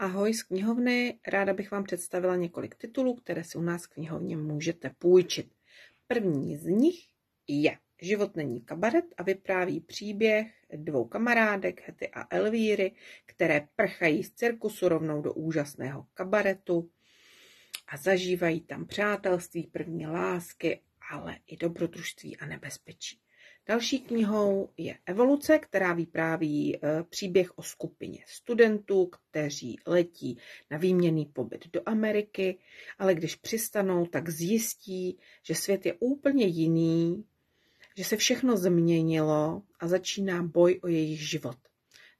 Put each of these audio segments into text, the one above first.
Ahoj z knihovny, ráda bych vám představila několik titulů, které si u nás v knihovně můžete půjčit. První z nich je Život není kabaret a vypráví příběh dvou kamarádek, Hety a Elvíry, které prchají z cirkusu rovnou do úžasného kabaretu a zažívají tam přátelství, první lásky, ale i dobrodružství a nebezpečí. Další knihou je Evoluce, která vypráví e, příběh o skupině studentů, kteří letí na výměný pobyt do Ameriky, ale když přistanou, tak zjistí, že svět je úplně jiný, že se všechno změnilo a začíná boj o jejich život.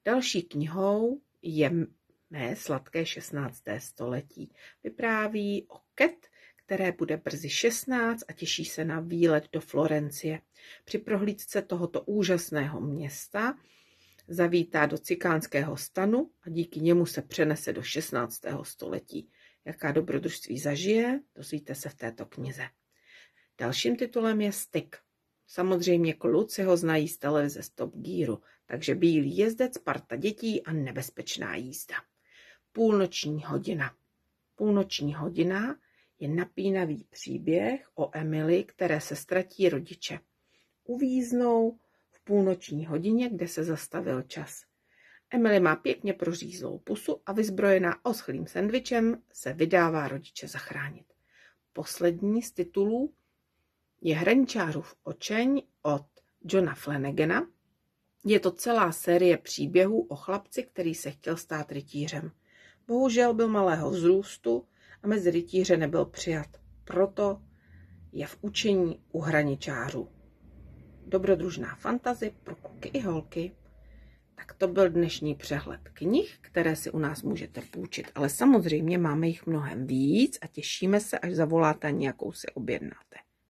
Další knihou je Mé sladké 16. století. Vypráví o Ket, které bude brzy 16 a těší se na výlet do Florencie. Při prohlídce tohoto úžasného města zavítá do cikánského stanu a díky němu se přenese do 16. století. Jaká dobrodružství zažije, dozvíte se v této knize. Dalším titulem je Styk. Samozřejmě kluci ho znají z televize Stop Gearu, takže bílý jezdec, parta dětí a nebezpečná jízda. Půlnoční hodina. Půlnoční hodina je napínavý příběh o Emily, které se ztratí rodiče. Uvíznou v půlnoční hodině, kde se zastavil čas. Emily má pěkně prořízlou pusu a vyzbrojená oschlým sendvičem se vydává rodiče zachránit. Poslední z titulů je Hraničářův očeň od Johna Flanagana. Je to celá série příběhů o chlapci, který se chtěl stát rytířem. Bohužel byl malého vzrůstu a mezi rytíře nebyl přijat. Proto je v učení u hraničářů. Dobrodružná fantazy pro kluky i holky. Tak to byl dnešní přehled knih, které si u nás můžete půjčit. Ale samozřejmě máme jich mnohem víc a těšíme se, až zavoláte a nějakou si objednáte.